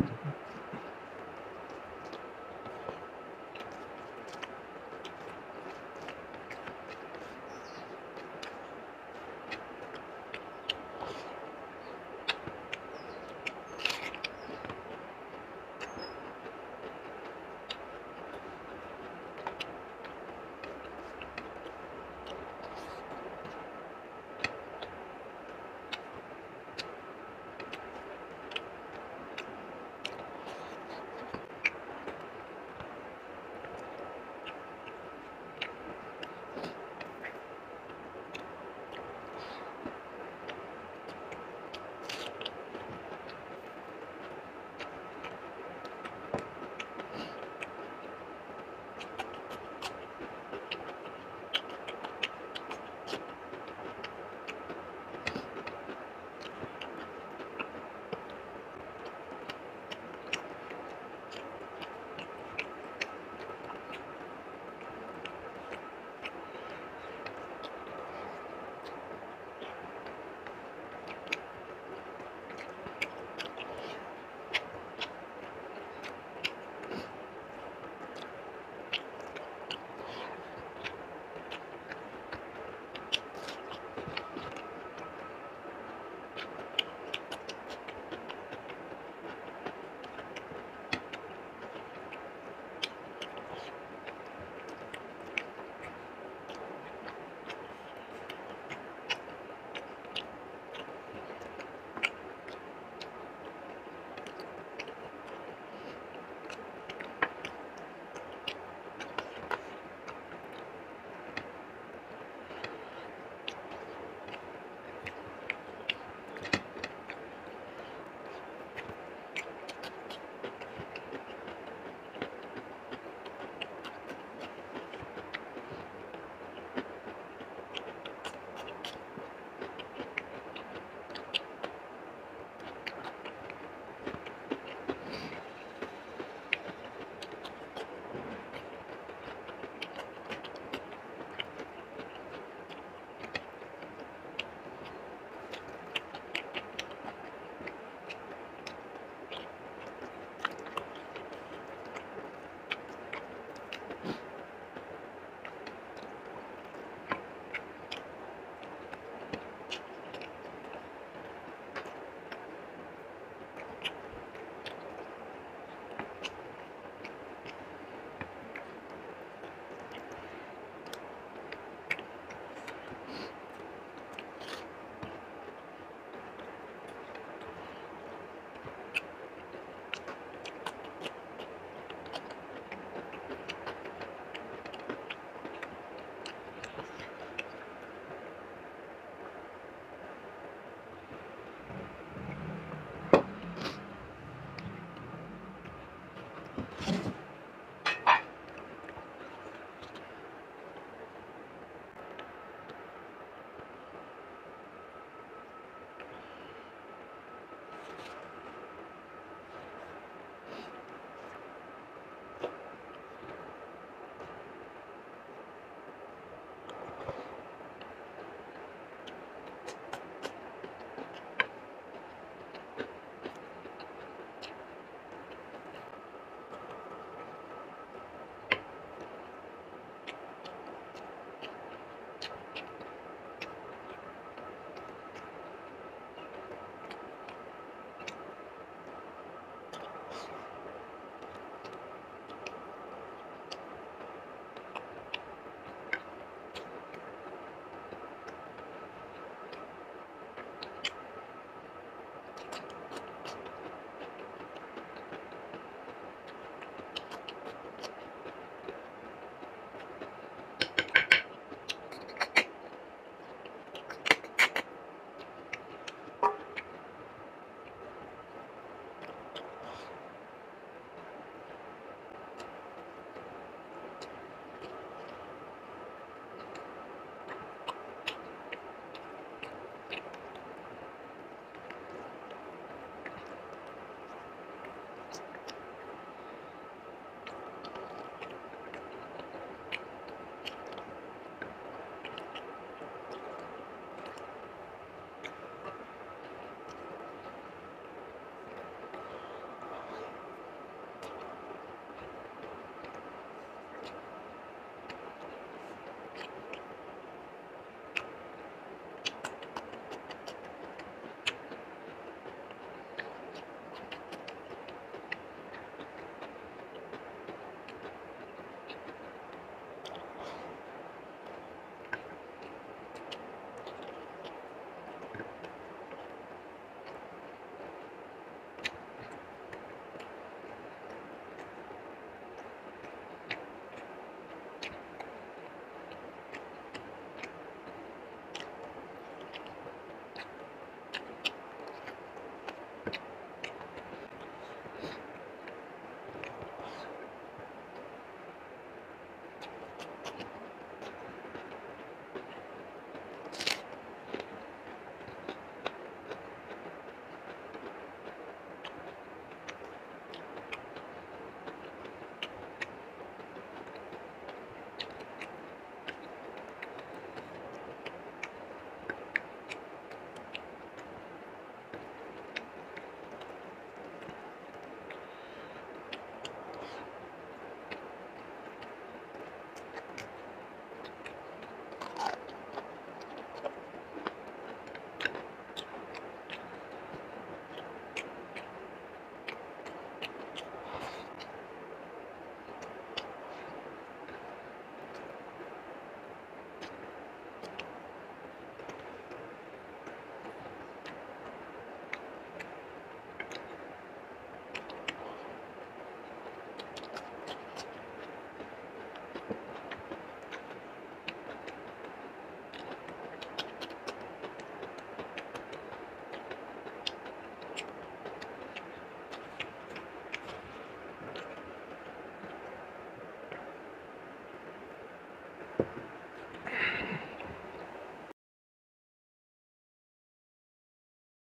何?